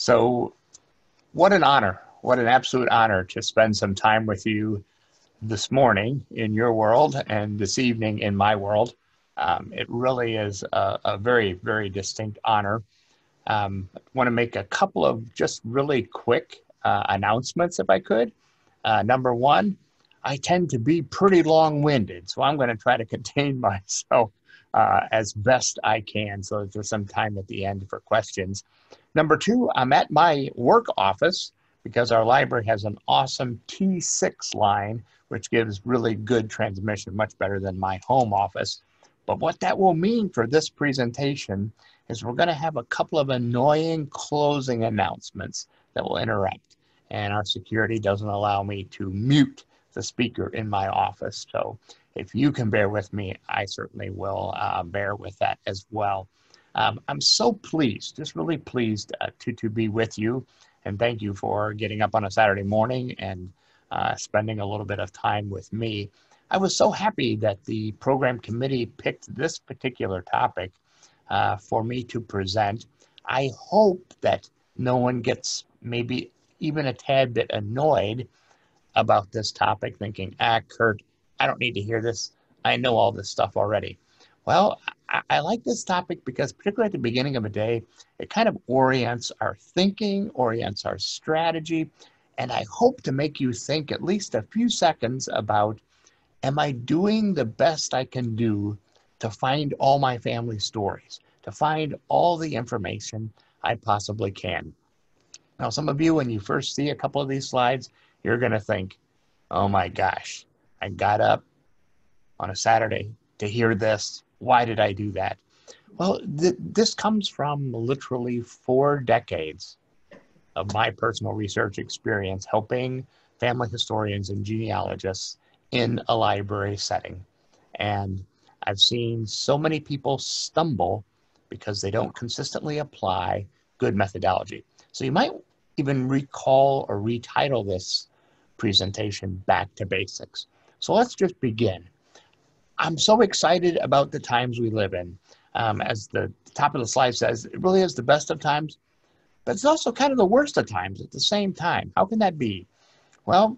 So, what an honor, what an absolute honor to spend some time with you this morning in your world and this evening in my world. Um, it really is a, a, very, very distinct honor. Um, I want to make a couple of just really quick uh, announcements if I could. Uh, number one, I tend to be pretty long winded, so I'm going to try to contain myself uh, as best I can so there's some time at the end for questions. Number two, I'm at my work office because our library has an awesome T6 line, which gives really good transmission, much better than my home office. But what that will mean for this presentation is we're going to have a couple of annoying closing announcements that will interrupt. And our security doesn't allow me to mute the speaker in my office. So if you can bear with me, I certainly will uh, bear with that as well. Um, I'm so pleased, just really pleased uh, to, to be with you. And thank you for getting up on a Saturday morning and uh, spending a little bit of time with me. I was so happy that the program committee picked this particular topic uh, for me to present. I hope that no one gets maybe even a tad bit annoyed about this topic, thinking, ah, Curt, I don't need to hear this. I know all this stuff already. Well, I, I, like this topic because, particularly at the beginning of a day, it kind of orients our thinking, orients our strategy, and I hope to make you think at least a few seconds about Am I doing the best I can do to find all my family stories, to find all the information I possibly can? Now, some of you, when you first see a couple of these slides, you're going to think, oh my gosh, I got up on a Saturday to hear this. Why did I do that? Well, th- this comes from literally four decades of my personal research experience helping family historians and genealogists in a library setting. And I've seen so many people stumble because they don't consistently apply good methodology. So you might even recall or retitle this presentation back to basics. So let's just begin. I'm so excited about the times we live in. Um, as the top of the slide says, it really is the best of times, but it's also kind of the worst of times at the same time. How can that be? Well,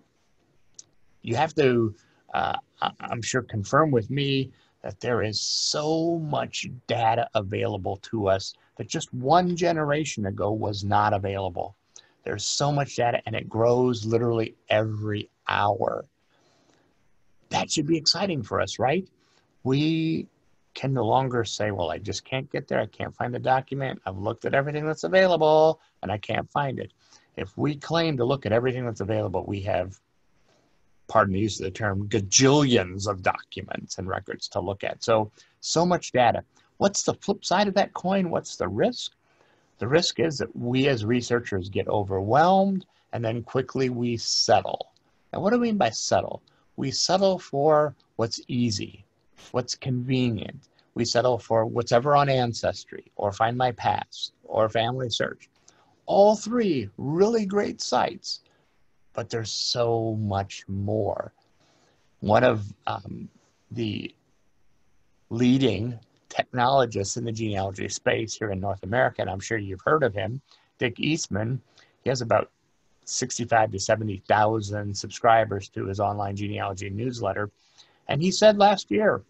you have to, uh, I'm sure, confirm with me that there is so much data available to us that just one generation ago was not available. There's so much data and it grows literally every hour that should be exciting for us, right? We can no longer say, well, I just can't get there. I can't find the document. I've looked at everything that's available and I can't find it. If we claim to look at everything that's available, we have, pardon the use of the term, gajillions of documents and records to look at. So, so much data. What's the flip side of that coin? What's the risk? The risk is that we as researchers get overwhelmed and then quickly we settle. And what do I mean by settle? we settle for what's easy, what's convenient. We settle for what's ever on Ancestry or Find My Past or Family Search. All three really great sites, but there's so much more. One of um, the leading technologists in the genealogy space here in North America, and I'm sure you've heard of him, Dick Eastman, he has about 65 to 70,000 subscribers to his online genealogy newsletter. And he said last year,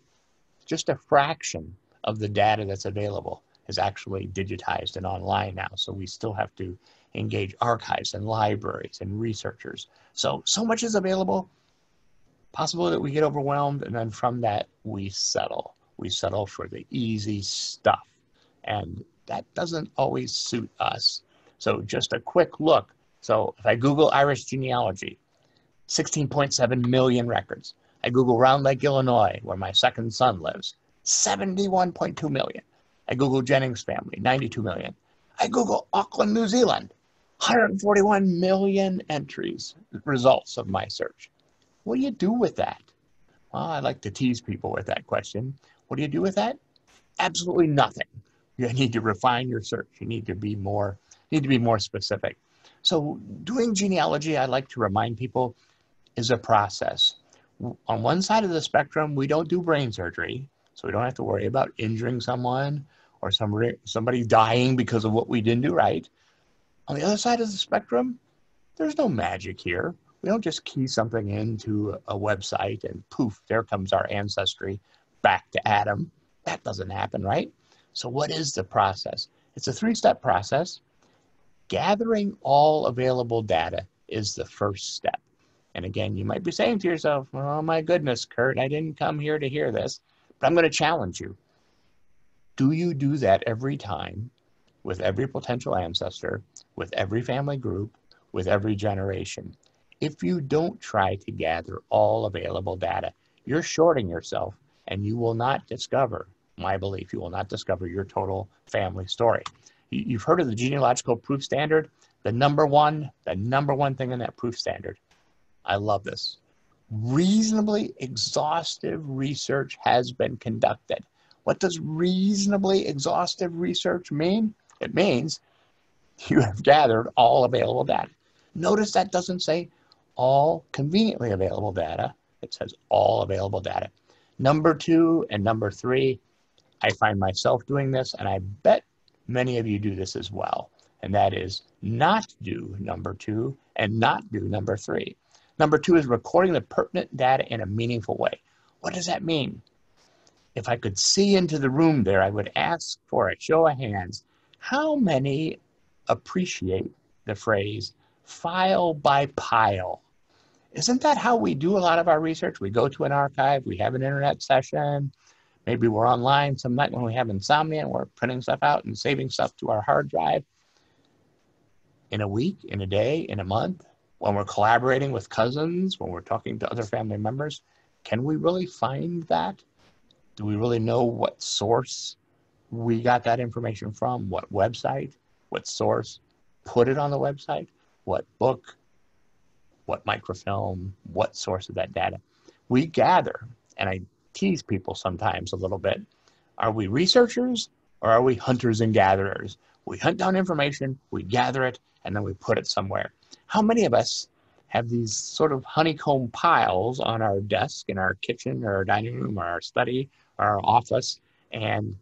just a fraction of the data that's available is actually digitized and online now. So we still have to engage archives and libraries and researchers. So, so much is available. Possible that we get overwhelmed, and then from that, we settle. We settle for the easy stuff. And that doesn't always suit us. So, just a quick look so if I Google Irish genealogy, 16.7 million records. I Google Round Lake, Illinois, where my second son lives, 71.2 million. I Google Jennings family, 92 million. I Google Auckland, New Zealand, 141 million entries, results of my search. What do you do with that? Well, I like to tease people with that question. What do you do with that? Absolutely nothing. You need to refine your search. You need to be more, need to be more specific. So doing genealogy, I like to remind people, is a process. On one side of the spectrum, we don't do brain surgery, so we don't have to worry about injuring someone or somebody, somebody dying because of what we didn't do right. On the other side of the spectrum, there's no magic here. We don't just key something into a website and poof, there comes our ancestry back to Adam. That doesn't happen, right? So, what is the process? It's a three step process. Gathering all available data is the first step. And again, you might be saying to yourself, oh my goodness, Curt, I didn't come here to hear this, but I'm going to challenge you. Do you do that every time with every potential ancestor, with every family group, with every generation? If you don't try to gather all available data, you're shorting yourself and you will not discover, my belief, you will not discover your total family story. You've heard of the genealogical proof standard. The number one, the number one thing in that proof standard I love this. Reasonably exhaustive research has been conducted. What does reasonably exhaustive research mean? It means you have gathered all available data. Notice that doesn't say all conveniently available data. It says all available data. Number two and number three, I find myself doing this, and I bet many of you do this as well. And that is not do number two and not do number three. Number two is recording the pertinent data in a meaningful way. What does that mean? If I could see into the room there, I would ask for a show of hands. How many appreciate the phrase file by pile? Isn't that how we do a lot of our research? We go to an archive, we have an internet session, maybe we're online some night when we have insomnia and we're printing stuff out and saving stuff to our hard drive. In a week, in a day, in a month, when we're collaborating with cousins, when we're talking to other family members, can we really find that? Do we really know what source we got that information from? What website? What source put it on the website? What book? What microfilm? What source of that data? We gather, and I tease people sometimes a little bit. Are we researchers or are we hunters and gatherers? We hunt down information, we gather it, and then we put it somewhere. How many of us have these sort of honeycomb piles on our desk in our kitchen or our dining room or our study or our office? And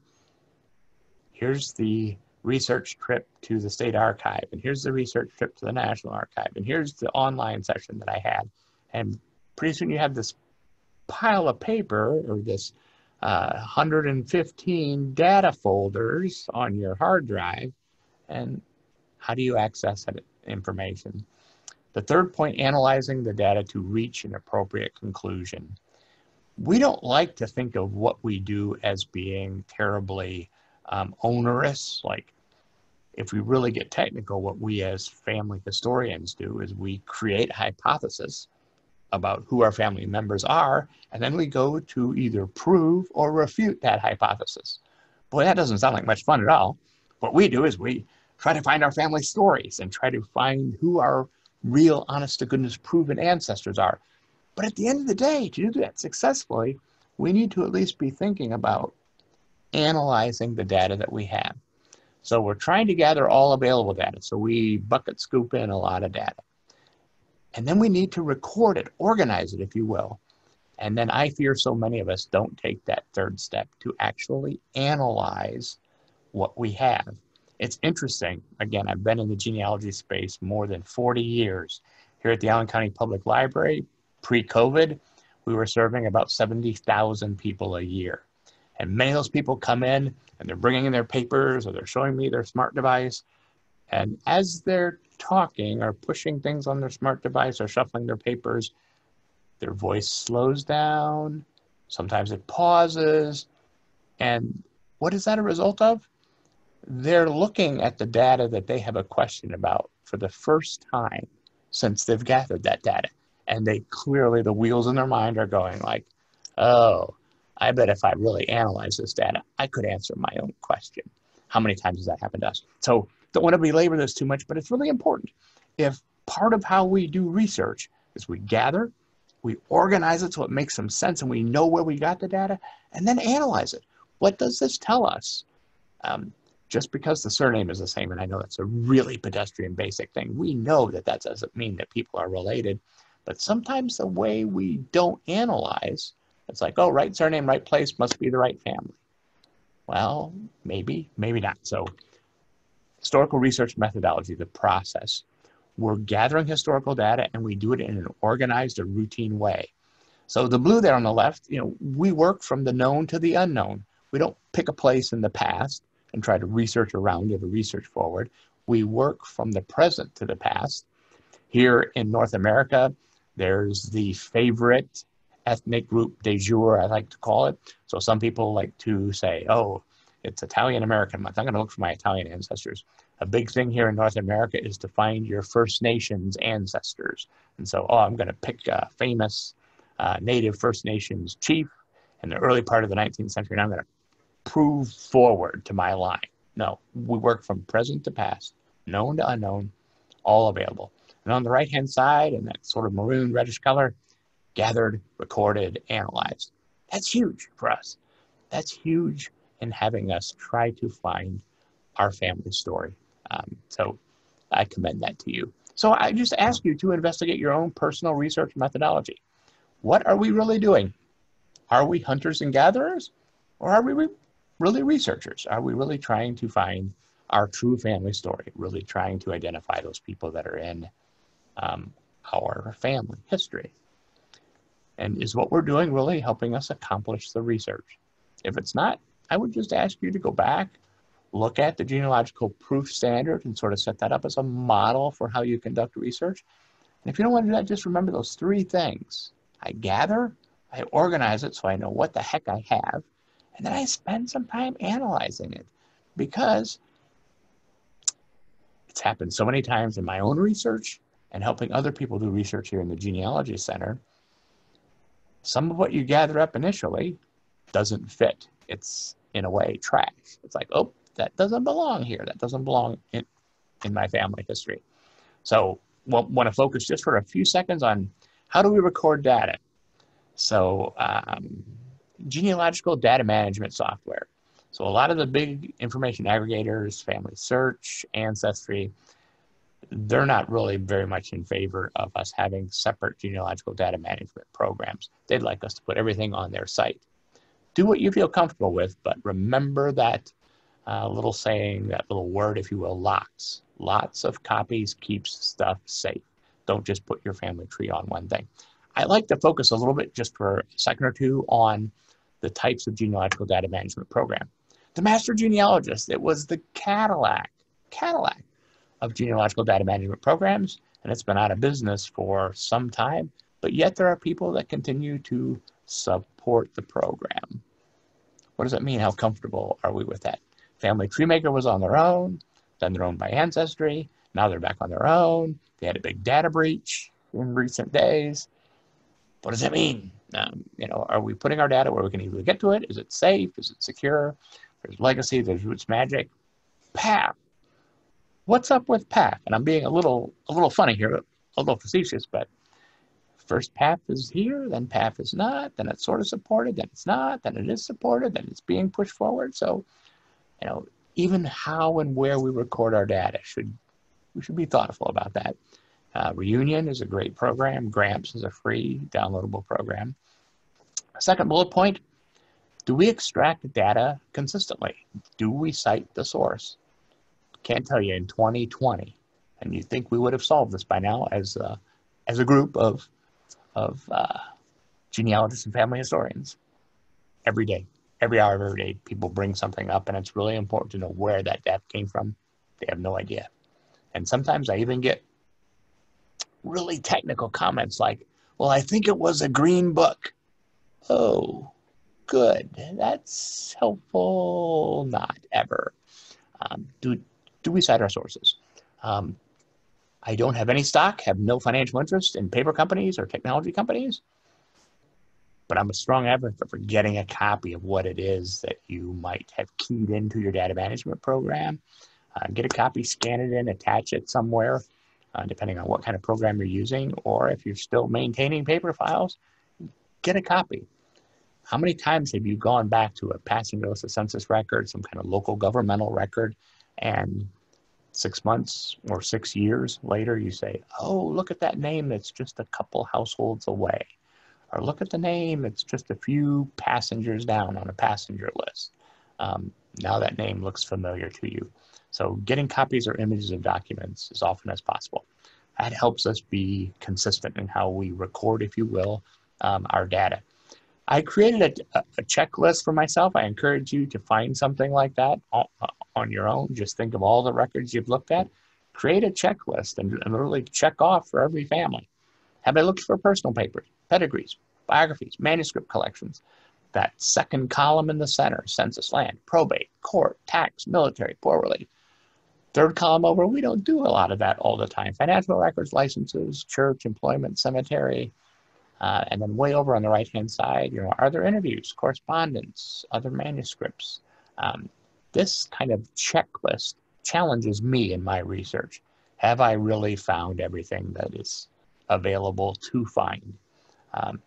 here's the research trip to the state archive, and here's the research trip to the National Archive, and here's the online session that I had. And pretty soon you have this pile of paper or this uh, 115 data folders on your hard drive. And how do you access that information? The third point, analyzing the data to reach an appropriate conclusion. We don't like to think of what we do as being terribly um, onerous. Like, if we really get technical, what we as family historians do is we create hypothesis about who our family members are, and then we go to either prove or refute that hypothesis. Boy, that doesn't sound like much fun at all. What we do is we try to find our family stories and try to find who our real, honest to goodness, proven ancestors are. But at the end of the day, to do that successfully, we need to at least be thinking about analyzing the data that we have. So we're trying to gather all available data. So we bucket scoop in a lot of data. And then we need to record it, organize it, if you will. And then I fear so many of us don't take that third step to actually analyze what we have it's interesting. Again, I've been in the genealogy space more than 40 years. Here at the Allen County Public Library, pre COVID, we were serving about 70,000 people a year. And many of those people come in and they're bringing in their papers or they're showing me their smart device. And as they're talking or pushing things on their smart device or shuffling their papers, their voice slows down. Sometimes it pauses. And what is that a result of? they're looking at the data that they have a question about for the first time since they've gathered that data. And they clearly, the wheels in their mind are going like, oh, I bet if I really analyze this data, I could answer my own question. How many times has that happened to us? So don't want to belabor this too much, but it's really important. If part of how we do research is we gather, we organize it so it makes some sense and we know where we got the data, and then analyze it. What does this tell us? Um, just because the surname is the same, and I know that's a really pedestrian basic thing, we know that that doesn't mean that people are related. But sometimes the way we don't analyze, it's like, oh, right surname, right place, must be the right family. Well, maybe, maybe not. So historical research methodology, the process. We're gathering historical data and we do it in an organized or routine way. So the blue there on the left, you know, we work from the known to the unknown. We don't pick a place in the past and try to research around it or research forward. We work from the present to the past. Here in North America, there's the favorite ethnic group de jour, I like to call it. So some people like to say, oh, it's Italian American. I'm not going to look for my Italian ancestors. A big thing here in North America is to find your First Nations ancestors. And so, oh, I'm going to pick a famous uh, Native First Nations chief in the early part of the 19th century, and I'm going to prove forward to my line. No, we work from present to past, known to unknown, all available. And on the right hand side, in that sort of maroon reddish color, gathered, recorded, analyzed. That's huge for us. That's huge in having us try to find our family story. Um, so I commend that to you. So I just ask you to investigate your own personal research methodology. What are we really doing? Are we hunters and gatherers? Or are we re- really researchers? Are we really trying to find our true family story? Really trying to identify those people that are in um, our family history? And is what we're doing really helping us accomplish the research? If it's not, I would just ask you to go back, look at the genealogical proof standard and sort of set that up as a model for how you conduct research. And if you don't want to do that, just remember those three things. I gather, I organize it so I know what the heck I have, and then I spend some time analyzing it because it's happened so many times in my own research and helping other people do research here in the Genealogy Center. Some of what you gather up initially doesn't fit. It's in a way trash. It's like, oh, that doesn't belong here. That doesn't belong in, in my family history. So we'll want to focus just for a few seconds on how do we record data. So um, genealogical data management software. So a lot of the big information aggregators, Family Search, Ancestry, they're not really very much in favor of us having separate genealogical data management programs. They'd like us to put everything on their site do what you feel comfortable with, but remember that uh, little saying, that little word, if you will, lots. Lots of copies keeps stuff safe. Don't just put your family tree on one thing. I like to focus a little bit just for a second or two on the types of genealogical data management program. The master genealogist, it was the Cadillac, Cadillac of genealogical data management programs, and it's been out of business for some time, but yet there are people that continue to support the program. What does that mean? How comfortable are we with that? Family Tree Maker was on their own, then they're owned by Ancestry. Now they're back on their own. They had a big data breach in recent days. What does that mean? Um, you know, are we putting our data where we can easily get to it? Is it safe? Is it secure? There's legacy. There's RootsMagic. PAF. What's up with PAF? And I'm being a little a little funny here, a little facetious, but first PAF is here, then PAF is not, then it's sort of supported, then it's not, then it is supported, then it's being pushed forward. So, you know, even how and where we record our data should we should be thoughtful about that. Uh, Reunion is a great program. Gramps is a free downloadable program. Second bullet point, do we extract data consistently? Do we cite the source? Can't tell you in 2020, and you think we would have solved this by now as a, as a group of of uh, genealogists and family historians every day, every hour of every day. People bring something up, and it's really important to know where that data came from. They have no idea. And sometimes I even get really technical comments like, well, I think it was a green book. Oh, good. That's helpful. Not ever. Um, do, do we cite our sources? Um, I don't have any stock, have no financial interest in paper companies or technology companies, but I'm a strong advocate for getting a copy of what it is that you might have keyed into your data management program. Uh, get a copy, scan it in, attach it somewhere, uh, depending on what kind of program you're using, or if you're still maintaining paper files, get a copy. How many times have you gone back to a passenger list, a census record, some kind of local governmental record, and six months or six years later, you say, oh, look at that name that's just a couple households away. Or look at the name, it's just a few passengers down on a passenger list. Um, now that name looks familiar to you. So getting copies or images of documents as often as possible. That helps us be consistent in how we record, if you will, um, our data. I created a, a, checklist for myself. I encourage you to find something like that on, your own. Just think of all the records you've looked at. Create a checklist and, and really check off for every family. Have I looked for personal papers, pedigrees, biographies, manuscript collections? That second column in the center, census land, probate, court, tax, military, poor relief. Third column over, we don't do a lot of that all the time. Financial records, licenses, church, employment, cemetery. Uh, and then way over on the right-hand side, you know, are there interviews, correspondence, other manuscripts? Um, this kind of checklist challenges me in my research. Have I really found everything that is available to find? Um,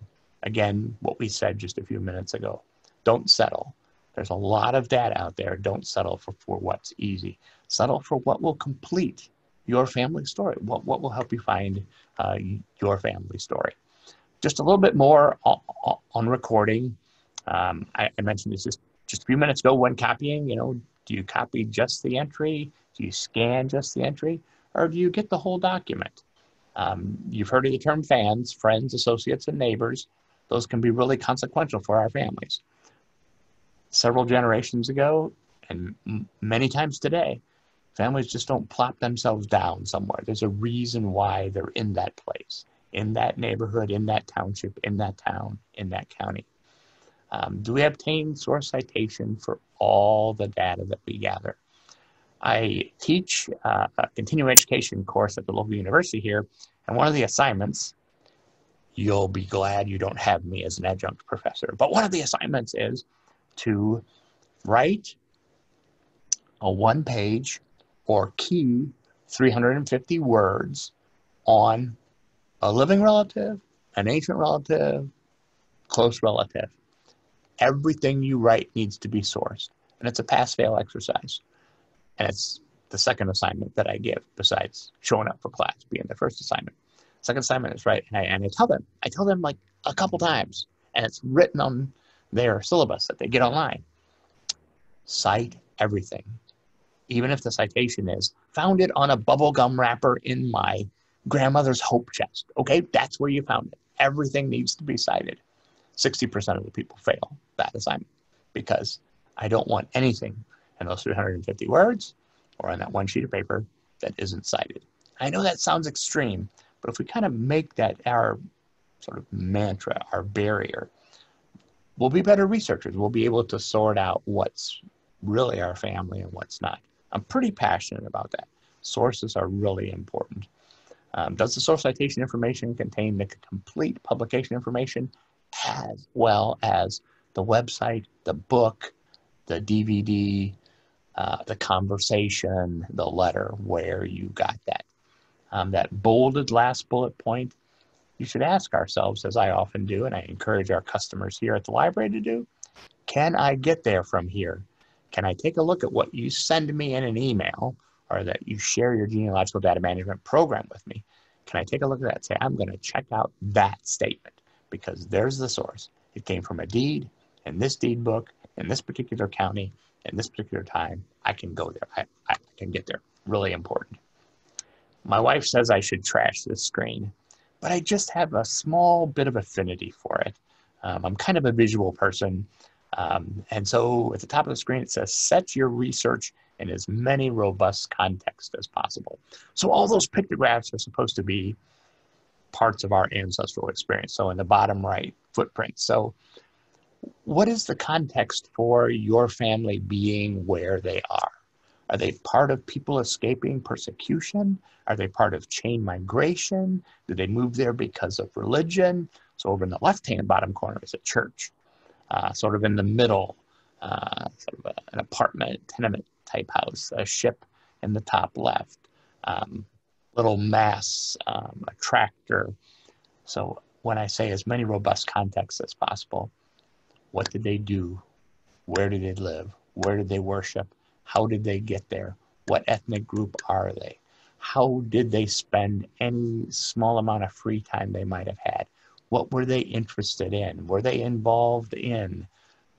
again, what we said just a few minutes ago, don't settle. There's a lot of data out there. Don't settle for, for what's easy. Settle for what will complete your family story, what, what will help you find uh, your family story. Just a little bit more on, on recording. Um, I, I, mentioned this just, just a few minutes ago when copying, you know, do you copy just the entry? Do you scan just the entry? Or do you get the whole document? Um, you've heard of the term fans, friends, associates, and neighbors. Those can be really consequential for our families several generations ago and many times today, families just don't plop themselves down somewhere. There's a reason why they're in that place, in that neighborhood, in that township, in that town, in that county. Um, do we obtain source citation for all the data that we gather? I teach uh, a continuing education course at the local university here, and one of the assignments, you'll be glad you don't have me as an adjunct professor, but one of the assignments is to write a one page or key 350 words on a living relative, an ancient relative, close relative. Everything you write needs to be sourced. And it's a pass fail exercise. And it's the second assignment that I give besides showing up for class being the first assignment. Second assignment is right. And I, and I tell them, I tell them like a couple times, and it's written on their syllabus that they get online. Cite everything. Even if the citation is found it on a bubble gum wrapper in my grandmother's hope chest. Okay, that's where you found it. Everything needs to be cited. 60% of the people fail that assignment because I don't want anything in those 350 words or on that one sheet of paper that isn't cited. I know that sounds extreme, but if we kind of make that our sort of mantra, our barrier, we'll be better researchers. We'll be able to sort out what's really our family and what's not. I'm pretty passionate about that. Sources are really important. Um, does the source citation information contain the complete publication information as well as the website, the book, the DVD, uh, the conversation, the letter, where you got that? Um, that bolded last bullet point you should ask ourselves, as I often do, and I encourage our customers here at the library to do, can I get there from here? Can I take a look at what you send me in an email or that you share your genealogical data management program with me? Can I take a look at that say, I'm going to check out that statement because there's the source. It came from a deed in this deed book in this particular county in this particular time. I can go there. I, I can get there. Really important. My wife says I should trash this screen but I just have a small bit of affinity for it. Um, I'm kind of a visual person. Um, and so at the top of the screen, it says, set your research in as many robust contexts as possible. So all those pictographs are supposed to be parts of our ancestral experience. So in the bottom right, footprint. So what is the context for your family being where they are? Are they part of people escaping persecution? Are they part of chain migration? Did they move there because of religion? So over in the left-hand bottom corner is a church. Uh, sort of in the middle, uh, sort of a, an apartment, tenement type house, a ship in the top left, um, little mass, um, a tractor. So when I say as many robust contexts as possible, what did they do? Where did they live? Where did they worship? How did they get there? What ethnic group are they? How did they spend any small amount of free time they might have had? What were they interested in? Were they involved in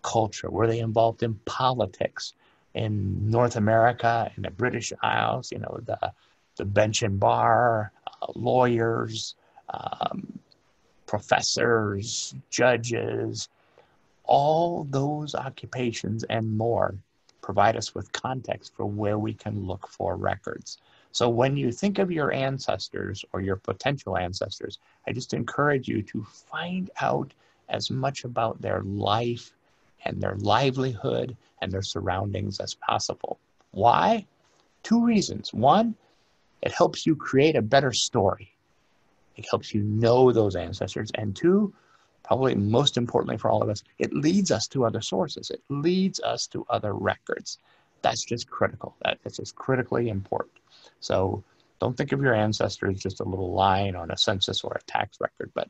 culture? Were they involved in politics? in North America, in the British Isles, you know, the, the bench and bar, uh, lawyers, um, professors, judges, all those occupations and more provide us with context for where we can look for records. So when you think of your ancestors or your potential ancestors, I just encourage you to find out as much about their life and their livelihood and their surroundings as possible. Why? Two reasons. One, it helps you create a better story. It helps you know those ancestors. And two, probably most importantly for all of us, it leads us to other sources. It leads us to other records. That's just critical. That's just critically important. So don't think of your ancestors just a little line on a census or a tax record, but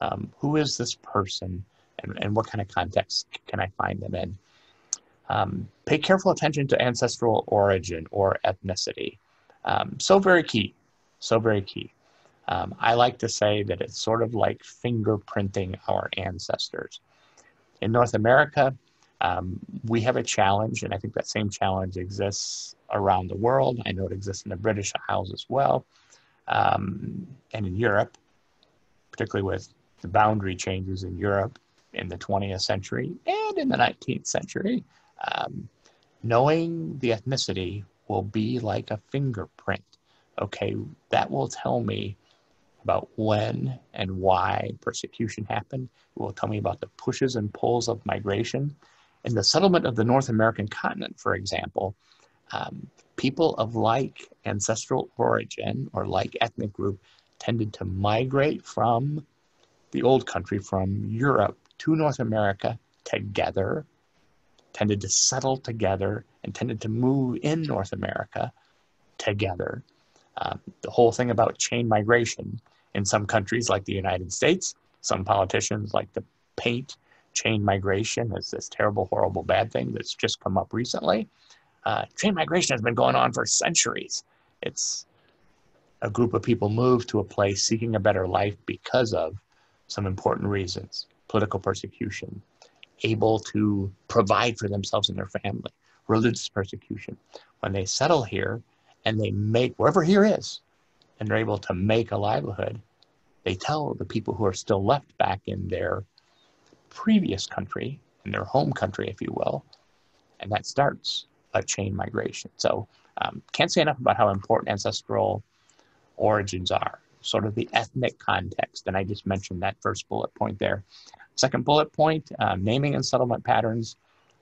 um, who is this person and, and what kind of context can I find them in? Um, pay careful attention to ancestral origin or ethnicity. Um, so very key, so very key. Um, I like to say that it's sort of like fingerprinting our ancestors. In North America, um, we have a challenge, and I think that same challenge exists around the world. I know it exists in the British Isles as well, um, and in Europe, particularly with the boundary changes in Europe in the 20th century and in the 19th century. Um, knowing the ethnicity will be like a fingerprint. Okay, that will tell me about when and why persecution happened. It will tell me about the pushes and pulls of migration. In the settlement of the North American continent, for example, um, people of like ancestral origin or like ethnic group tended to migrate from the old country, from Europe to North America together, tended to settle together, and tended to move in North America together. Um, the whole thing about chain migration in some countries like the United States, some politicians like to paint chain migration as this terrible, horrible, bad thing that's just come up recently. Uh, chain migration has been going on for centuries. It's a group of people move to a place seeking a better life because of some important reasons political persecution, able to provide for themselves and their family, religious persecution. When they settle here and they make wherever here is, and they're able to make a livelihood, they tell the people who are still left back in their previous country, in their home country, if you will, and that starts a chain migration. So, um, can't say enough about how important ancestral origins are, sort of the ethnic context. And I just mentioned that first bullet point there. Second bullet point um, naming and settlement patterns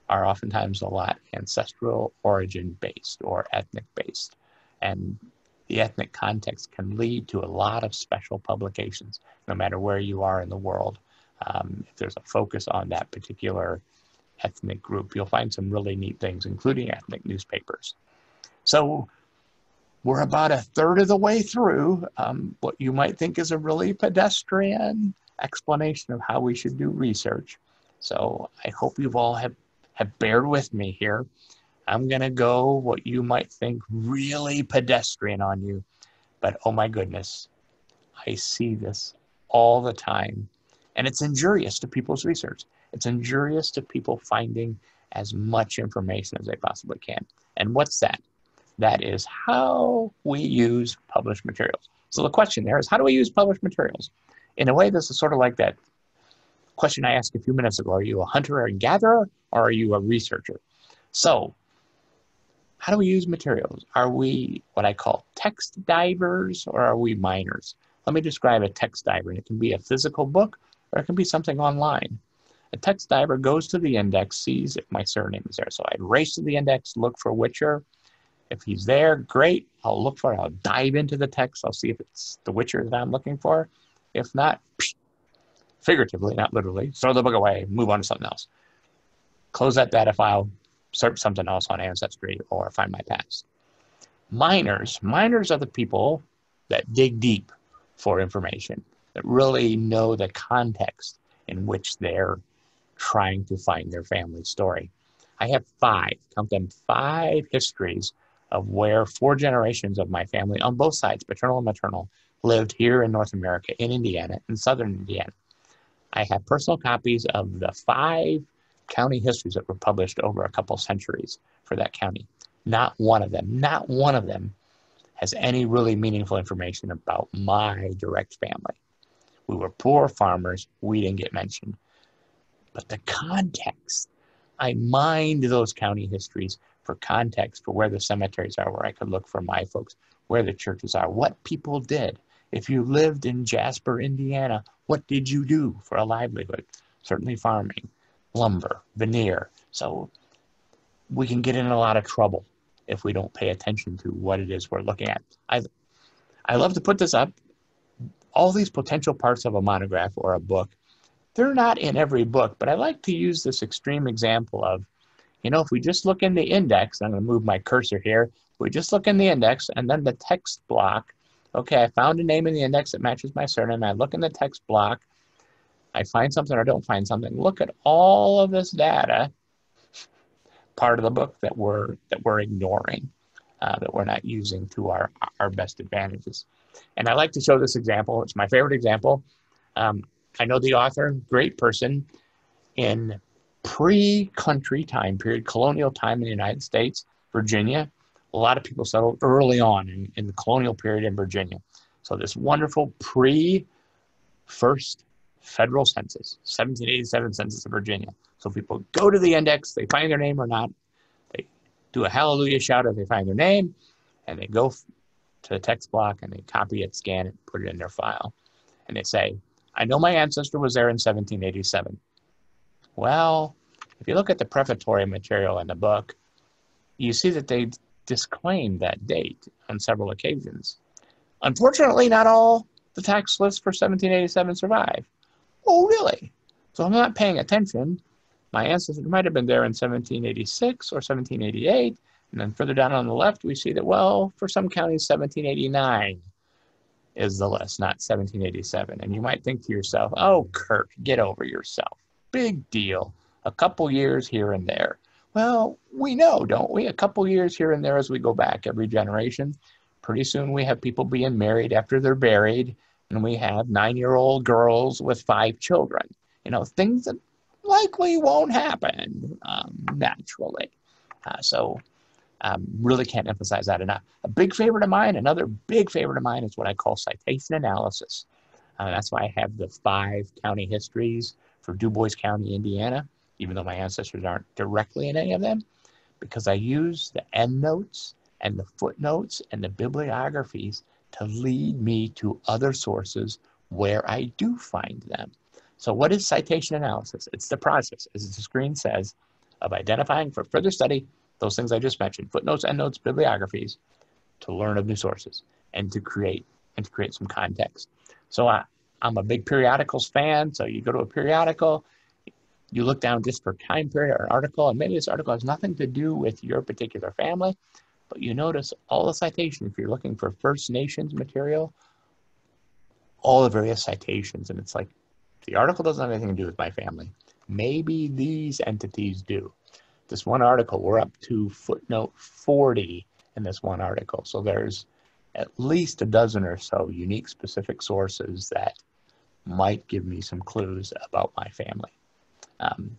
are oftentimes a lot ancestral origin based or ethnic based. And the ethnic context can lead to a lot of special publications, no matter where you are in the world. Um, if there's a focus on that particular ethnic group, you'll find some really neat things, including ethnic newspapers. So we're about a third of the way through um, what you might think is a really pedestrian explanation of how we should do research. So I hope you've all have, have bared with me here. I'm going to go what you might think really pedestrian on you. But oh my goodness, I see this all the time. And it's injurious to people's research. It's injurious to people finding as much information as they possibly can. And what's that? That is how we use published materials. So the question there is how do we use published materials? In a way, this is sort of like that question I asked a few minutes ago. Are you a hunter and gatherer or are you a researcher? So how do we use materials? Are we what I call text divers or are we miners? Let me describe a text diver. It can be a physical book or it can be something online. A text diver goes to the index, sees if my surname is there. So I'd race to the index, look for Witcher. If he's there, great. I'll look for it. I'll dive into the text. I'll see if it's the Witcher that I'm looking for. If not, figuratively, not literally, throw the book away, move on to something else. Close that data file, search something else on Ancestry or find my past. Miners, miners are the people that dig deep for information, that really know the context in which they're trying to find their family story. I have five, count them five histories of where four generations of my family on both sides, paternal and maternal, lived here in North America, in Indiana, in southern Indiana. I have personal copies of the five county histories that were published over a couple centuries for that county. Not one of them, not one of them has any really meaningful information about my direct family. We were poor farmers, we didn't get mentioned. But the context, I mined those county histories for context for where the cemeteries are, where I could look for my folks, where the churches are, what people did. If you lived in Jasper, Indiana, what did you do for a livelihood? Certainly farming, lumber, veneer. So we can get in a lot of trouble if we don't pay attention to what it is we're looking at. I, I love to put this up. All these potential parts of a monograph or a book, they're not in every book, but I like to use this extreme example of, you know, if we just look in the index, I'm going to move my cursor here. We just look in the index and then the text block, okay, I found a name in the index that matches my surname. I look in the text block. I find something or don't find something. Look at all of this data part of the book that we're that we're ignoring, uh, that we're not using to our our best advantages. And I like to show this example. It's my favorite example. Um, I know the author, great person, in pre-country time period, colonial time in the United States, Virginia. A lot of people settled early on in, in the colonial period in Virginia. So this wonderful pre-first federal census, 1787 census of Virginia. So people go to the index, they find their name or not, they do a hallelujah shout if they find their name, and they go to the text block and they copy it, scan it, put it in their file. And they say, I know my ancestor was there in 1787. Well, if you look at the prefatory material in the book, you see that they disclaim that date on several occasions. Unfortunately, not all the tax lists for 1787 survive. Oh, really? So I'm not paying attention. My ancestor might have been there in 1786 or 1788. And then further down on the left, we see that, well, for some counties, 1789 is the list, not 1787. And you might think to yourself, oh, Curt, get over yourself. Big deal. A couple years here and there. Well, we know, don't we? A couple years here and there as we go back every generation. Pretty soon we have people being married after they're buried and we have nine year old girls with five children. You know, things that likely won't happen um, naturally. Uh, so, um, really can't emphasize that enough. A big favorite of mine, another big favorite of mine, is what I call citation analysis. Uh, that's why I have the five county histories for Dubois County, Indiana, even though my ancestors aren't directly in any of them, because I use the endnotes and the footnotes and the bibliographies to lead me to other sources where I do find them. So what is citation analysis? It's the process, as the screen says, of identifying for further study those things I just mentioned, footnotes, endnotes, bibliographies, to learn of new sources and to create and to create some context. So I, I'm a big periodicals fan. So you go to a periodical, you look down just for time period or article, and maybe this article has nothing to do with your particular family, but you notice all the citations, if you're looking for First Nations material, all the various citations. And it's like, the article doesn't have anything to do with my family. Maybe these entities do. This one article, we're up to footnote 40 in this one article. So there's at least a dozen or so unique specific sources that might give me some clues about my family. Um,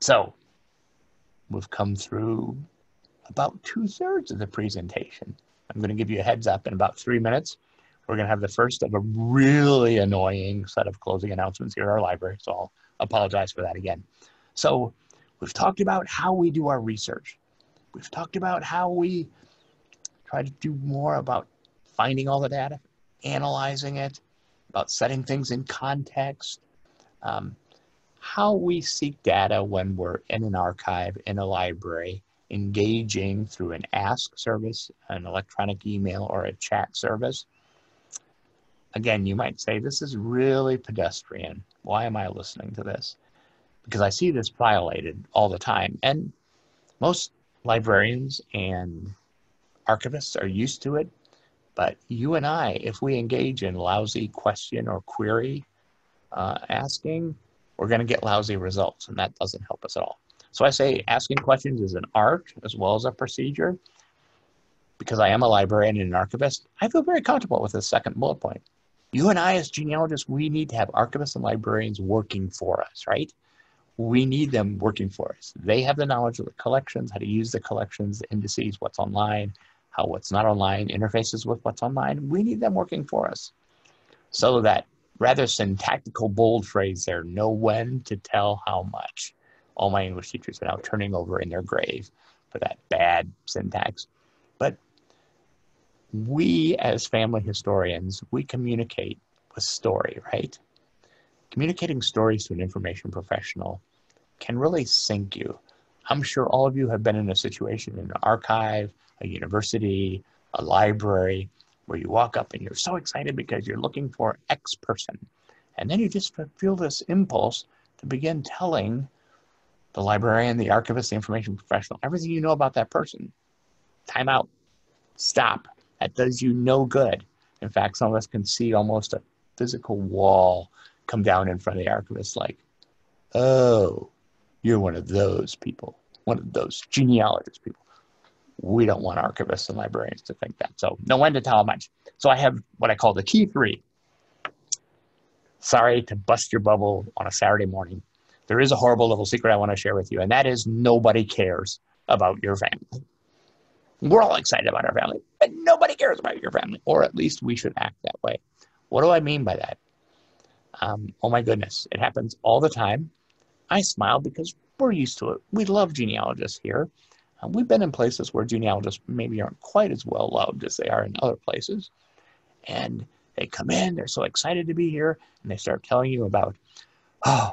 so we've come through about two thirds of the presentation. I'm going to give you a heads up in about three minutes. We're going to have the first of a really annoying set of closing announcements here at our library, so I'll apologize for that again. So we've talked about how we do our research. We've talked about how we try to do more about finding all the data, analyzing it, about setting things in context, um, how we seek data when we're in an archive, in a library, engaging through an ask service, an electronic email, or a chat service. Again, you might say, this is really pedestrian. Why am I listening to this? Because I see this violated all the time. And most librarians and archivists are used to it. But you and I, if we engage in lousy question or query uh, asking, we're going to get lousy results, and that doesn't help us at all. So I say asking questions is an art as well as a procedure. Because I am a librarian and an archivist, I feel very comfortable with the second bullet point. You and I, as genealogists, we need to have archivists and librarians working for us, right? we need them working for us. They have the knowledge of the collections, how to use the collections, the indices, what's online, how what's not online interfaces with what's online. We need them working for us. So that rather syntactical bold phrase there, know when to tell how much. All my English teachers are now turning over in their grave for that bad syntax. But we as family historians, we communicate with story, right? Communicating stories to an information professional can really sink you. I'm sure all of you have been in a situation in an archive, a university, a library, where you walk up and you're so excited because you're looking for X person. And then you just feel this impulse to begin telling the librarian, the archivist, the information professional, everything you know about that person. Time out. Stop. That does you no good. In fact, some of us can see almost a physical wall come down in front of the archivist like, oh, you're one of those people, one of those genealogist people. We don't want archivists and librarians to think that. So no when to tell how much. So I have what I call the key three. Sorry to bust your bubble on a Saturday morning. There is a horrible little secret I want to share with you, and that is nobody cares about your family. We're all excited about our family, but nobody cares about your family, or at least we should act that way. What do I mean by that? Um, oh my goodness, it happens all the time. I smile because we're used to it. We love genealogists here. Uh, we've been in places where genealogists maybe aren't quite as well loved as they are in other places. And they come in, they're so excited to be here, and they start telling you about, oh,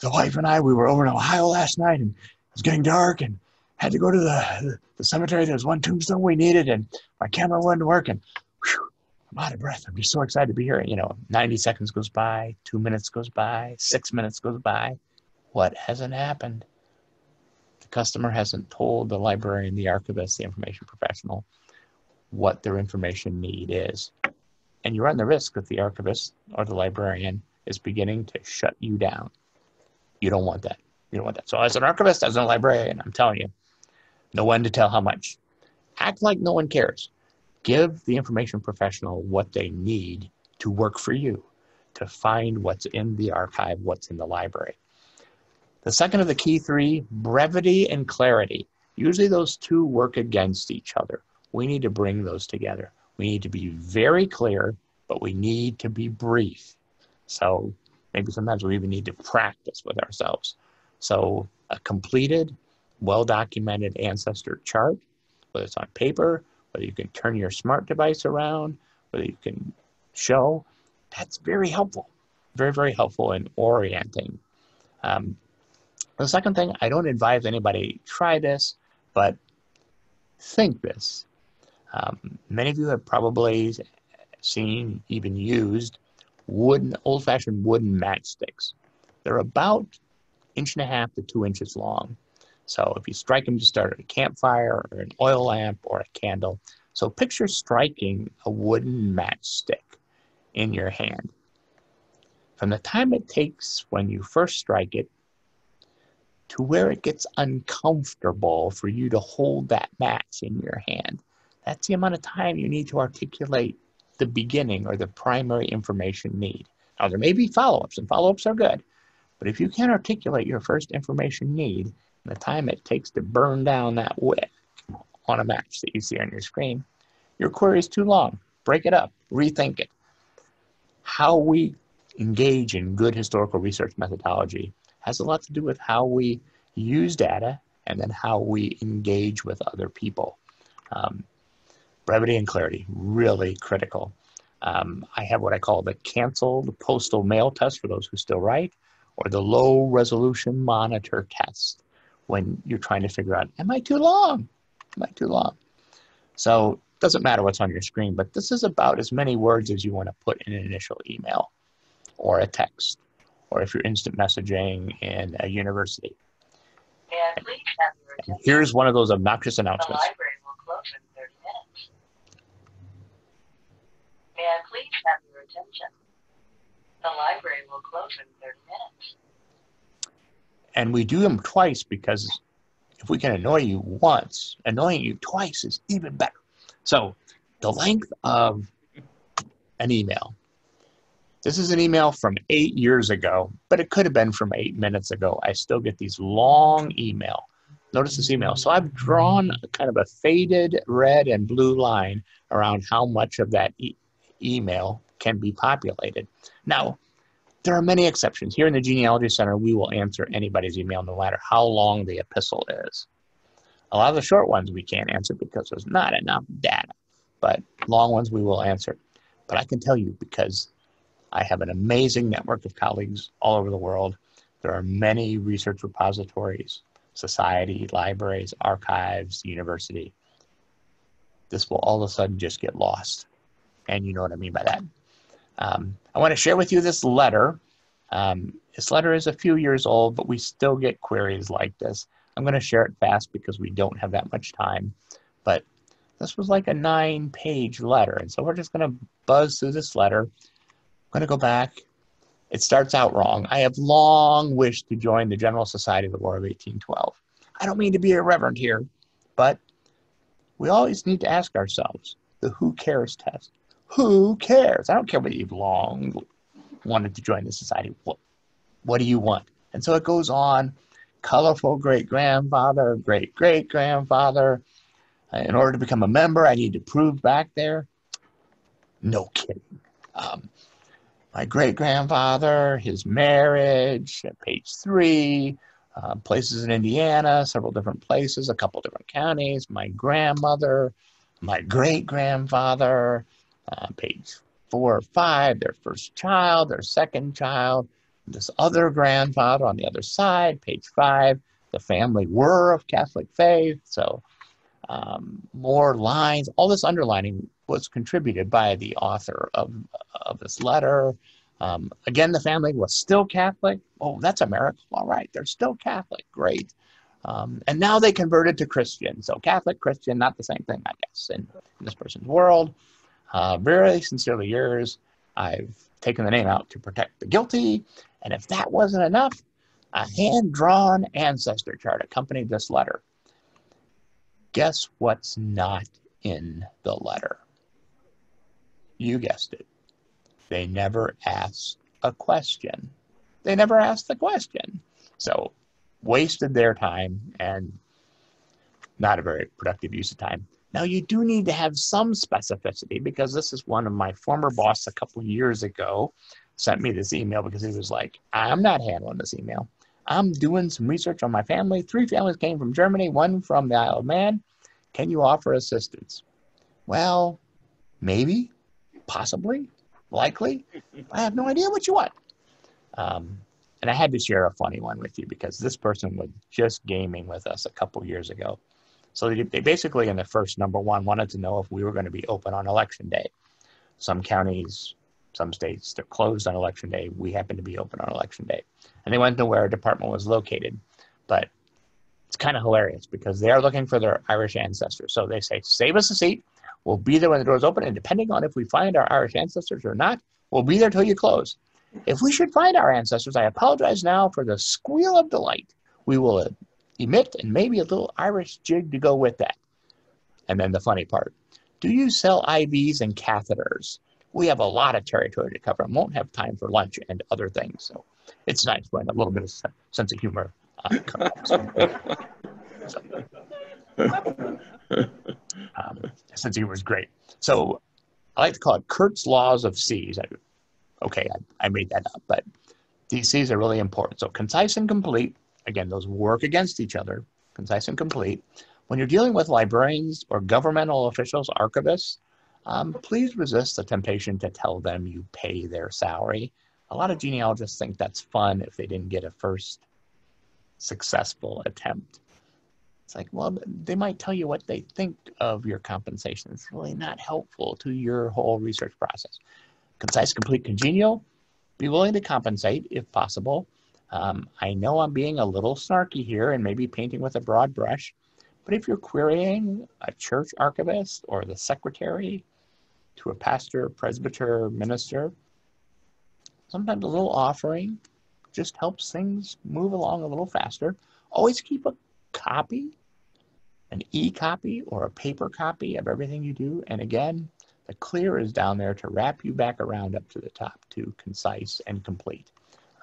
the wife and I, we were over in Ohio last night, and it was getting dark, and had to go to the, the, cemetery. There was one tombstone we needed, and my camera wasn't working. Whew, I'm out of breath. I'm just so excited to be here. You know, 90 seconds goes by, two minutes goes by, six minutes goes by. What hasn't happened? Customer hasn't told the librarian, the archivist, the information professional what their information need is. And you run the risk that the archivist or the librarian is beginning to shut you down. You don't want that. You don't want that. So, as an archivist, as a librarian, I'm telling you, know when to tell how much. Act like no one cares. Give the information professional what they need to work for you, to find what's in the archive, what's in the library. The second of the key three, brevity and clarity. Usually those two work against each other. We need to bring those together. We need to be very clear, but we need to be brief. So maybe sometimes we even need to practice with ourselves. So a completed, well-documented ancestor chart, whether it's on paper, whether you can turn your smart device around, whether you can show, that's very helpful. Very, very helpful in orienting. Um, the second thing, I don't advise anybody try this, but think this. Um, many of you have probably seen, even used, wooden, old-fashioned wooden matchsticks. They're about inch and a half to two inches long. So if you strike them to start a campfire or an oil lamp or a candle. So picture striking a wooden matchstick in your hand. From the time it takes when you first strike it to where it gets uncomfortable for you to hold that match in your hand, that's the amount of time you need to articulate the beginning or the primary information need. Now, there may be follow ups, and follow ups are good, but if you can't articulate your first information need, the time it takes to burn down that wick on a match that you see on your screen, your query is too long. Break it up, rethink it. How we engage in good historical research methodology has a lot to do with how we use data and then how we engage with other people. Um, brevity and clarity, really critical. Um, I have what I call the canceled postal mail test for those who still write, or the low resolution monitor test when you're trying to figure out, am I too long? Am I too long? So it doesn't matter what's on your screen, but this is about as many words as you want to put in an initial email or a text, or if you're instant messaging in a university. And here's one of those obnoxious announcements. The library will close in 30 minutes. May I please have your attention? The library will close in 30 minutes. And we do them twice because if we can annoy you once, annoying you twice is even better. So the length of an email This is an email from eight years ago, but it could have been from eight minutes ago. I still get these long email. Notice this email. So I've drawn kind of a faded red and blue line around how much of that e- email can be populated. Now, there are many exceptions. Here in the Genealogy Center, we will answer anybody's email no matter how long the epistle is. A lot of the short ones we can't answer because there's not enough data, but long ones we will answer. But I can tell you because I have an amazing network of colleagues all over the world. There are many research repositories, society, libraries, archives, university. This will all of a sudden just get lost. And you know what I mean by that. Um, I want to share with you this letter. Um, this letter is a few years old, but we still get queries like this. I'm going to share it fast because we don't have that much time. But this was like a nine page letter. And so we're just going to buzz through this letter going to go back. It starts out wrong. I have long wished to join the General Society of the War of 1812. I don't mean to be irreverent here, but we always need to ask ourselves the who cares test. Who cares? I don't care whether you've long wanted to join the society. What, what do you want? And so it goes on colorful great grandfather, great great grandfather. In order to become a member, I need to prove back there. No kidding. Um, my great grandfather, his marriage, page three, uh, places in Indiana, several different places, a couple different counties, my grandmother, my great grandfather, uh, page four or five, their first child, their second child, this other grandfather on the other side, page five, the family were of Catholic faith. So um, more lines, all this underlining was contributed by the author of, of this letter. Um, again, the family was still Catholic. Oh, that's a miracle. All right, they're still Catholic. Great. Um, and now they converted to Christian. So Catholic, Christian, not the same thing, I guess, in, in this person's world. Uh, very sincerely yours. I've taken the name out to protect the guilty. And if that wasn't enough, a hand drawn ancestor chart accompanied this letter. Guess what's not in the letter? You guessed it. They never asked a question. They never asked the question. So, wasted their time and not a very productive use of time. Now, you do need to have some specificity because this is one of my former boss a couple years ago sent me this email because he was like, I'm not handling this email. I'm doing some research on my family. Three families came from Germany, one from the Isle of Man. Can you offer assistance? Well, maybe, possibly, likely. I have no idea what you want. Um, and I had to share a funny one with you because this person was just gaming with us a couple years ago. So they, they basically, in the first number one, wanted to know if we were going to be open on election day. Some counties some states they're closed on election day. We happen to be open on election day, and they went to where our department was located. But it's kind of hilarious because they are looking for their Irish ancestors. So they say, "Save us a seat. We'll be there when the doors open, and depending on if we find our Irish ancestors or not, we'll be there till you close." If we should find our ancestors, I apologize now for the squeal of delight. We will emit and maybe a little Irish jig to go with that. And then the funny part. Do you sell IVs and catheters? We have a lot of territory to cover and won't have time for lunch and other things. So it's nice when a little bit of sense of humor uh, comes so, um, sense of humor is great. So I like to call it Curt's laws of Cs. I, okay, I, I made that up, but these Cs are really important. So concise and complete. Again, those work against each other. Concise and complete. When you're dealing with librarians or governmental officials, archivists, um, please resist the temptation to tell them you pay their salary. A lot of genealogists think that's fun if they didn't get a first successful attempt. It's like, well, they might tell you what they think of your compensation. It's really not helpful to your whole research process. Concise, complete, congenial. Be willing to compensate if possible. Um, I know I'm being a little snarky here and maybe painting with a broad brush, but if you're querying a church archivist or the secretary to a pastor, presbyter, minister. Sometimes a little offering just helps things move along a little faster. Always keep a copy, an e copy or a paper copy of everything you do. And again, The clear is down there to wrap you back around up to the top to concise and complete.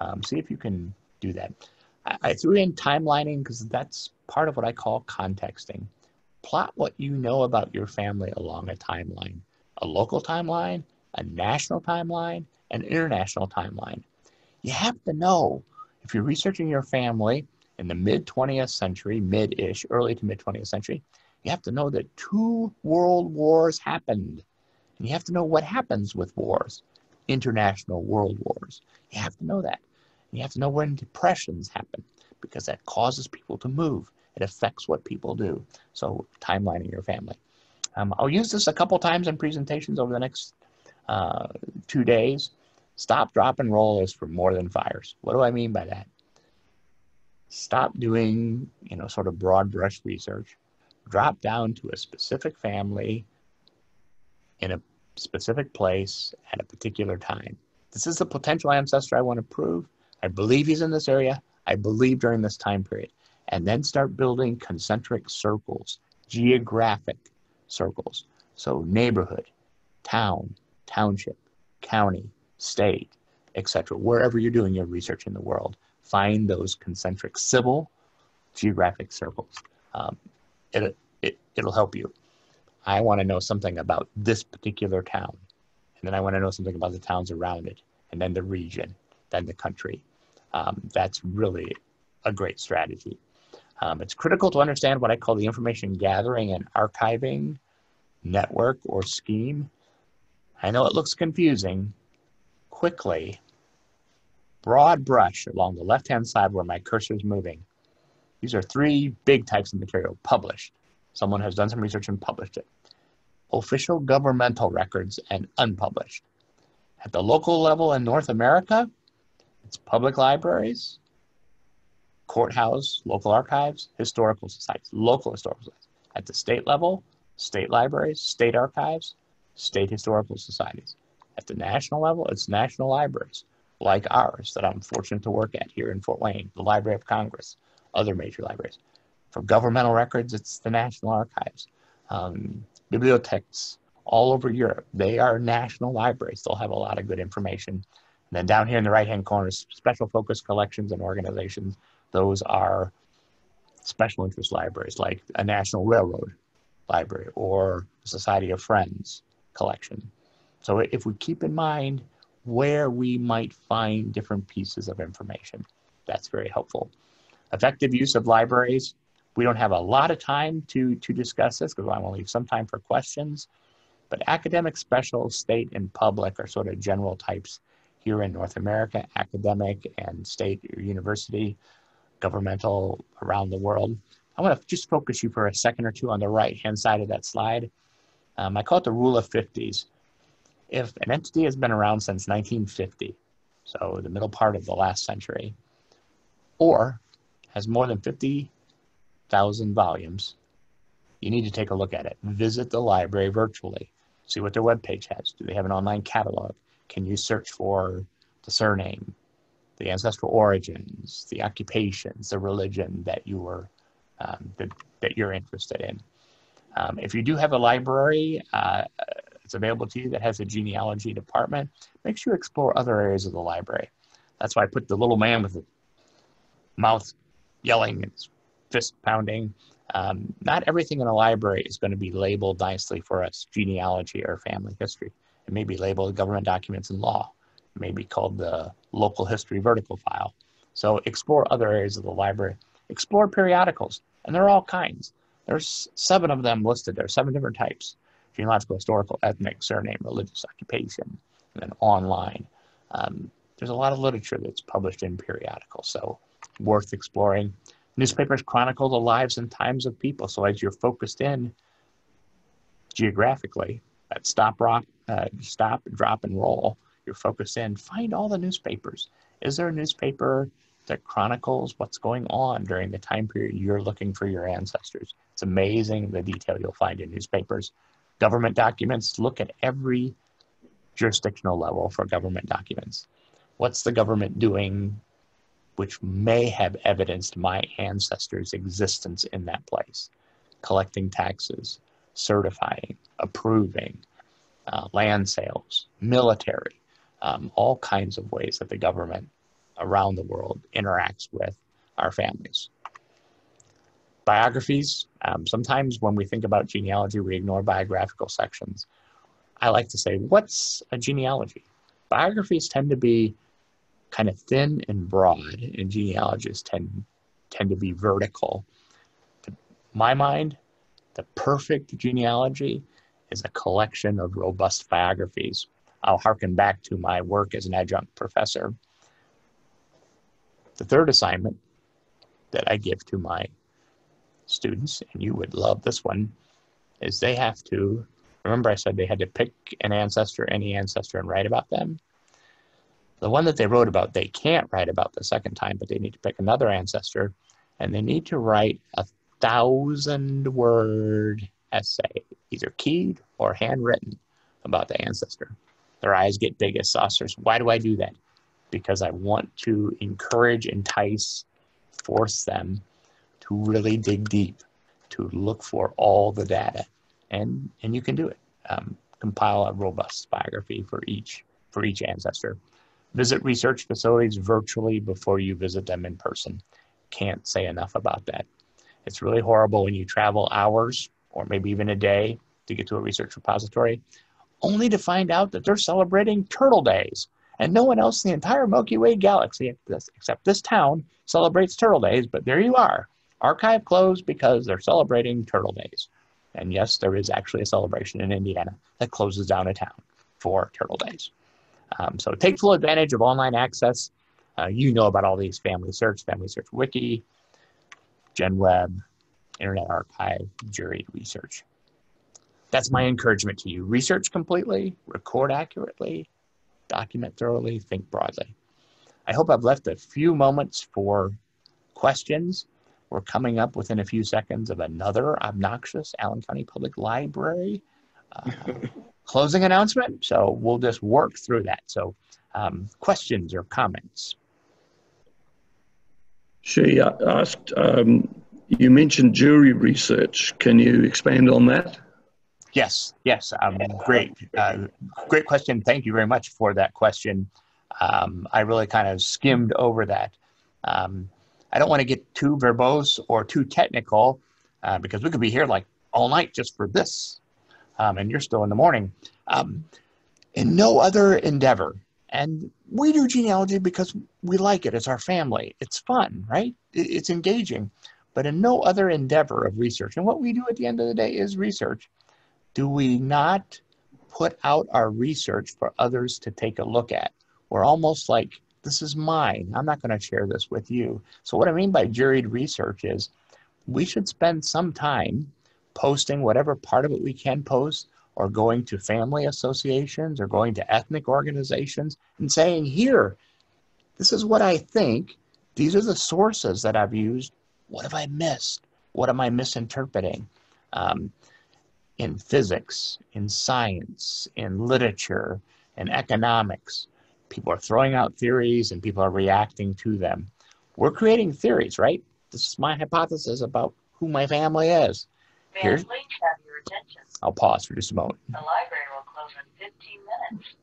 Um, see if you can do that. I, I threw in timelining because that's part of what I call contexting. Plot what you know about your family along a timeline, a local timeline, a national timeline, an international timeline. You have to know if you're researching your family in the mid 20th century, mid ish, early to mid 20th century, you have to know that two world wars happened. And you have to know what happens with wars, international world wars. You have to know that. And you have to know when depressions happen because that causes people to move. It affects what people do. So, timelining your family. Um, I'll use this a couple times in presentations over the next uh, two days. Stop, drop, and roll is for more than fires. What do I mean by that? Stop doing, you know, sort of broad brush research. Drop down to a specific family in a specific place at a particular time. This is the potential ancestor I want to prove. I believe he's in this area. I believe during this time period. And then start building concentric circles, geographic circles. So neighborhood, town, township, county, state, etc. Wherever you're doing your research in the world, find those concentric civil geographic circles. Um, it, it, it'll help you. I want to know something about this particular town. And then I want to know something about the towns around it, and then the region, then the country. Um, that's really a great strategy. Um, it's critical to understand what I call the information gathering and archiving network or scheme. I know it looks confusing. Quickly, broad brush along the left-hand side where my cursor is moving. These are three big types of material published. Someone has done some research and published it. Official governmental records and unpublished. At the local level in North America, it's public libraries, courthouse, local archives, historical societies, local historical societies. At the state level, state libraries, state archives, state historical societies. At the national level, it's national libraries like ours that I'm fortunate to work at here in Fort Wayne, the Library of Congress, other major libraries. For governmental records, it's the National Archives. Um, bibliotheques all over Europe, they are national libraries. They'll have a lot of good information. And then down here in the right-hand corner, special focus collections and organizations. Those are special interest libraries like a National Railroad Library or Society of Friends collection. So if we keep in mind where we might find different pieces of information, that's very helpful. Effective use of libraries. We don't have a lot of time to, to discuss this because I want to leave some time for questions. But academic, special, state, and public are sort of general types here in North America, academic and state or university, governmental around the world. I want to just focus you for a second or two on the right-hand side of that slide. Um, I call it the rule of 50s. If an entity has been around since 1950, so the middle part of the last century, or has more than 50,000 volumes, you need to take a look at it. Visit the library virtually. See what their webpage has. Do they have an online catalog? Can you search for the surname, the ancestral origins, the occupations, the religion that you were um, that, that you're interested in? Um, if you do have a library uh, it's available to you that has a genealogy department, make sure you explore other areas of the library. That's why I put the little man with the mouth yelling and fist pounding. Um, not everything in a library is going to be labeled nicely for us genealogy or family history. It may be labeled government documents and law. It may be called the local history vertical file. So explore other areas of the library. Explore periodicals, and there are all kinds. There's seven of them listed. There are seven different types. Genealogical, historical, ethnic, surname, religious, occupation, and then online. Um, there's a lot of literature that's published in periodicals, so worth exploring. Newspapers chronicle the lives and times of people. So as you're focused in geographically, at stop, rock, uh, stop, drop, and roll, you're focused in. Find all the newspapers. Is there a newspaper that chronicles what's going on during the time period you're looking for your ancestors? It's amazing the detail you'll find in newspapers. Government documents. Look at every jurisdictional level for government documents. What's the government doing which may have evidenced my ancestors' existence in that place? Collecting taxes, certifying, approving, uh, land sales, military, um, all kinds of ways that the government around the world interacts with our families. Biographies, um, sometimes when we think about genealogy, we ignore biographical sections. I like to say, what's a genealogy? Biographies tend to be kind of thin and broad, and genealogies tend, tend to be vertical. To my mind, the perfect genealogy is a collection of robust biographies. I'll harken back to my work as an adjunct professor. The third assignment that I give to my students, and you would love this one, is they have to remember I said they had to pick an ancestor, any ancestor, and write about them. The one that they wrote about, they can't write about the second time, but they need to pick another ancestor, and they need to write a thousand word essay, either keyed or handwritten, about the ancestor. Their eyes get big as saucers. Why do I do that? Because I want to encourage, entice, force them to really dig deep, to look for all the data, and and you can do it. Um, compile a robust biography for each for each ancestor. Visit research facilities virtually before you visit them in person. Can't say enough about that. It's really horrible when you travel hours or maybe even a day to get to a research repository, only to find out that they're celebrating turtle days. And no one else in the entire Milky Way galaxy, except this town, celebrates turtle days, but there you are. Archive closed because they're celebrating turtle days. And yes, there is actually a celebration in Indiana that closes down a town for turtle days. Um, so take full advantage of online access. Uh, you know about all these Family Search, Family Search Wiki, GenWeb, Internet Archive, juried research. That's my encouragement to you. Research completely, record accurately, document thoroughly, think broadly. I hope I've left a few moments for questions. We're coming up within a few seconds of another obnoxious Allen County Public Library uh, closing announcement. So we'll just work through that. So um, questions or comments? She asked, um, you mentioned jury research. Can you expand on that? Yes, yes, um, great, uh, great question. Thank you very much for that question. Um, I really kind of skimmed over that. Um, I don't want to get too verbose or too technical uh, because we could be here like all night just for this, um, and you're still in the morning. Um, in no other endeavor, and we do genealogy because we like it. It's our family. It's fun, right? It's engaging. But in no other endeavor of research, and what we do at the end of the day is research, do we not put out our research for others to take a look at? We're almost like, this is mine. I'm not going to share this with you. So, what I mean by juried research is we should spend some time posting whatever part of it we can post or going to family associations or going to ethnic organizations and saying, here, this is what I think. These are the sources that I've used. What have I missed? What am I misinterpreting? Um, in physics, in science, in literature, in economics, people are throwing out theories and people are reacting to them. We're creating theories, right? This is my hypothesis about who my family is. Here's, please have your attention. I'll pause for just a moment. The library will close in 15 minutes.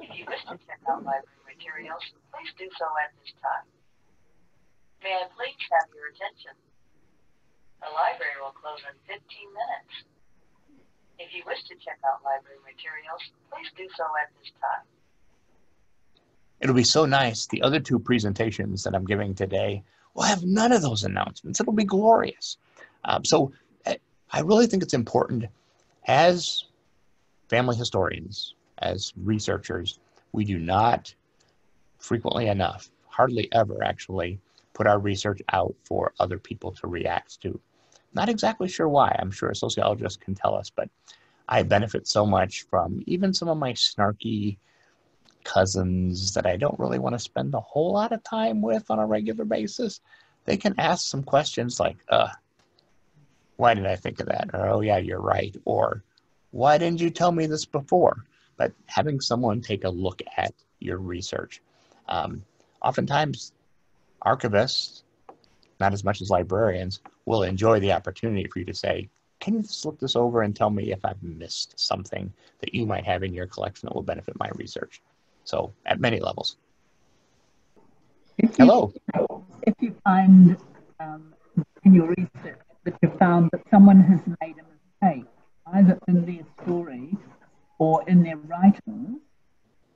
If you wish to check out library materials, please do so at this time. May I please have your attention? The library will close in 15 minutes. If you wish to check out library materials, please do so at this time. It'll be so nice. The other two presentations that I'm giving today will have none of those announcements. It'll be glorious. Um, so eh, I really think it's important as family historians, as researchers, we do not frequently enough, hardly ever actually, put our research out for other people to react to. Not exactly sure why. I'm sure a sociologist can tell us, but I benefit so much from even some of my snarky cousins that I don't really want to spend a whole lot of time with on a regular basis. They can ask some questions like, uh, why did I think of that? Or, oh, yeah, you're right. Or, why didn't you tell me this before? But having someone take a look at your research. Um, oftentimes, archivists, not as much as librarians, will enjoy the opportunity for you to say, can you just look this over and tell me if I've missed something that you might have in your collection that will benefit my research? So at many levels. If you, Hello. if you find um, in your research that you found that someone has made a mistake, either in their story or in their writing,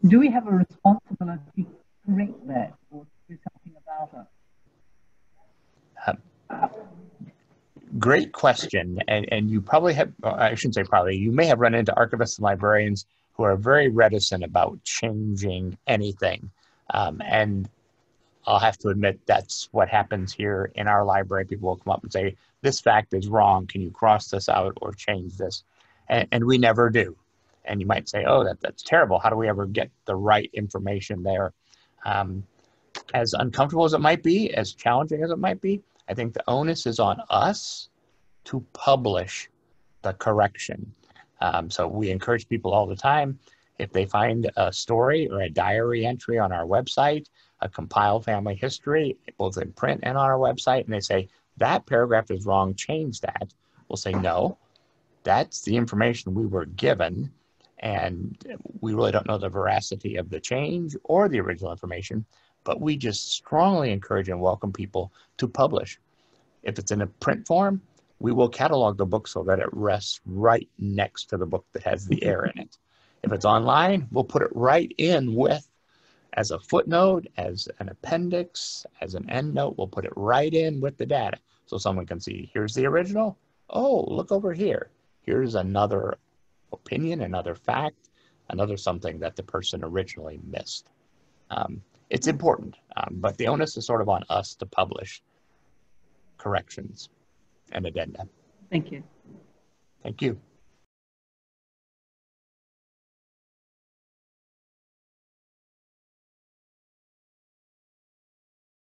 do we have a responsibility to correct that or to do something about it? Great question. And, and you probably have, I shouldn't say probably, you may have run into archivists and librarians who are very reticent about changing anything. Um, and I'll have to admit that's what happens here in our library. People will come up and say, This fact is wrong. Can you cross this out or change this? And, and we never do. And you might say, Oh, that, that's terrible. How do we ever get the right information there? Um, as uncomfortable as it might be, as challenging as it might be, I think the onus is on us to publish the correction. Um, so we encourage people all the time if they find a story or a diary entry on our website, a compiled family history, both in print and on our website, and they say, that paragraph is wrong, change that. We'll say, no, that's the information we were given, and we really don't know the veracity of the change or the original information, but we just strongly encourage and welcome people to publish. If it's in a print form, we will catalog the book so that it rests right next to the book that has the error in it. If it's online, we'll put it right in with as a footnote, as an appendix, as an endnote. We'll put it right in with the data so someone can see here's the original. Oh, look over here. Here's another opinion, another fact, another something that the person originally missed. Um, it's important, um, but the onus is sort of on us to publish corrections and addenda. Thank you. Thank you.